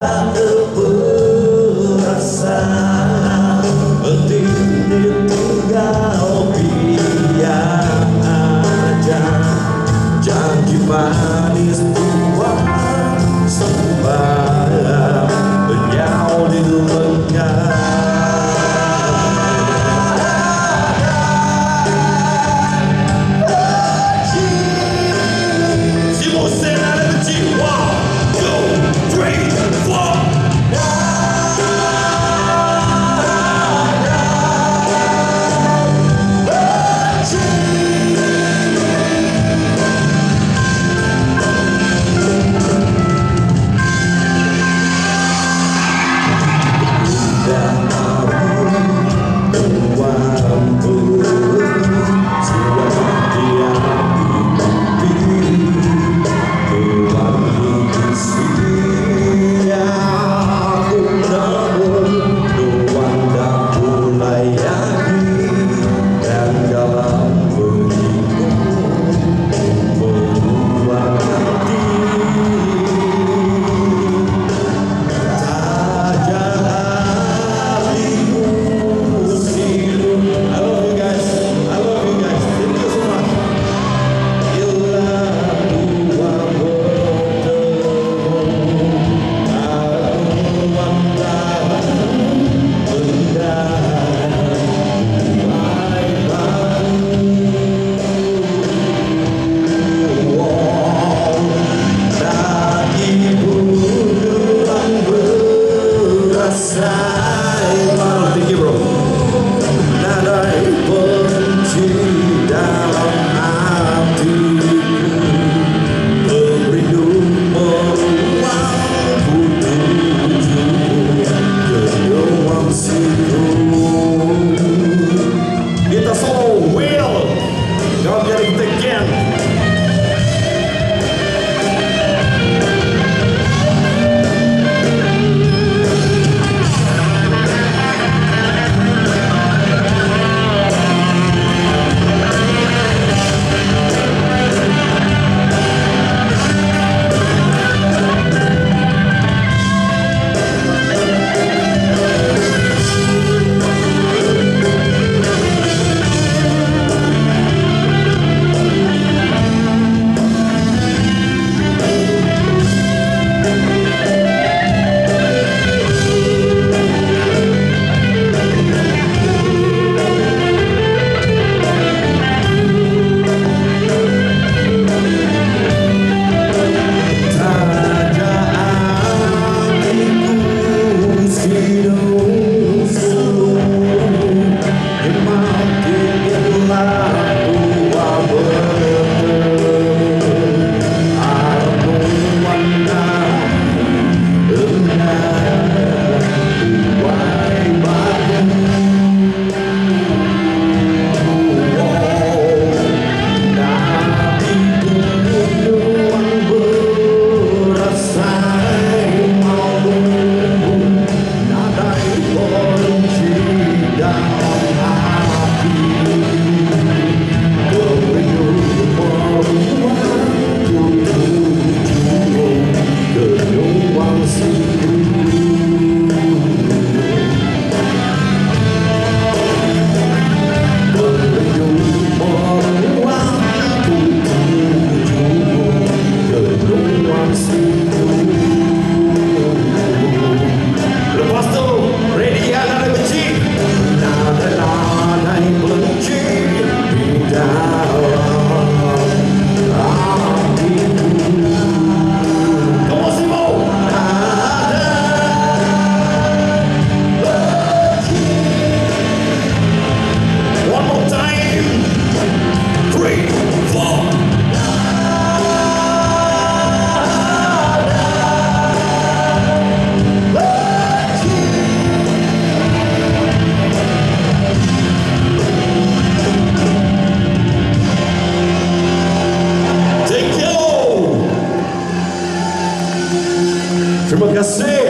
Uh, irmã Cacê,